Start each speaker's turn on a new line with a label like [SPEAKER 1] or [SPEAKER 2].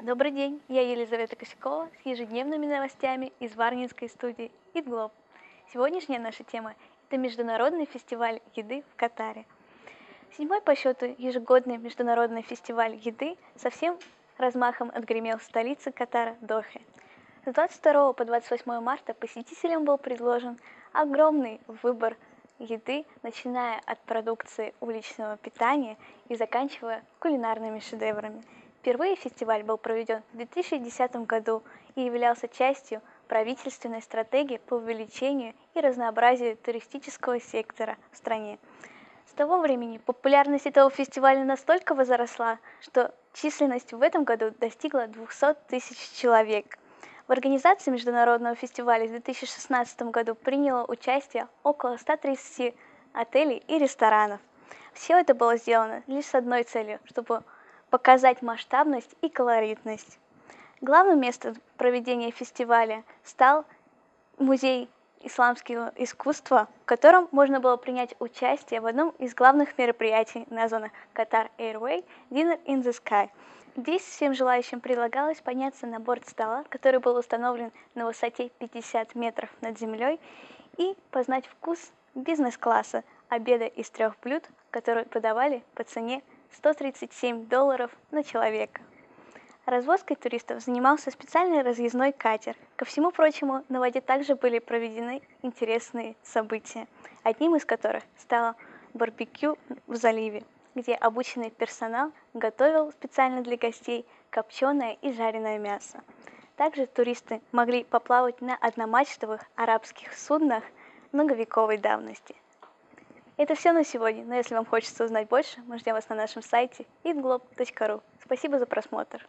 [SPEAKER 1] Добрый день, я Елизавета Косякова с ежедневными новостями из Варнинской студии «Идглоб». Сегодняшняя наша тема – это Международный фестиваль еды в Катаре. Седьмой по счету ежегодный Международный фестиваль еды со всем размахом отгремел в столице Катара Дохе. С 22 по 28 марта посетителям был предложен огромный выбор еды, начиная от продукции уличного питания и заканчивая кулинарными шедеврами – Впервые фестиваль был проведен в 2010 году и являлся частью правительственной стратегии по увеличению и разнообразию туристического сектора в стране. С того времени популярность этого фестиваля настолько возросла, что численность в этом году достигла 200 тысяч человек. В организации международного фестиваля в 2016 году приняло участие около 130 отелей и ресторанов. Все это было сделано лишь с одной целью, чтобы показать масштабность и колоритность. Главным местом проведения фестиваля стал музей исламского искусства, в котором можно было принять участие в одном из главных мероприятий, названных Qatar Airway Dinner in the Sky. Здесь всем желающим предлагалось подняться на борт стола, который был установлен на высоте 50 метров над землей, и познать вкус бизнес-класса обеда из трех блюд, которые подавали по цене 137 долларов на человека. Развозкой туристов занимался специальный разъездной катер. Ко всему прочему, на воде также были проведены интересные события, одним из которых стало барбекю в заливе, где обученный персонал готовил специально для гостей копченое и жареное мясо. Также туристы могли поплавать на одномачтовых арабских суднах многовековой давности – это все на сегодня, но если вам хочется узнать больше, мы ждем вас на нашем сайте itglobe.ru. Спасибо за просмотр.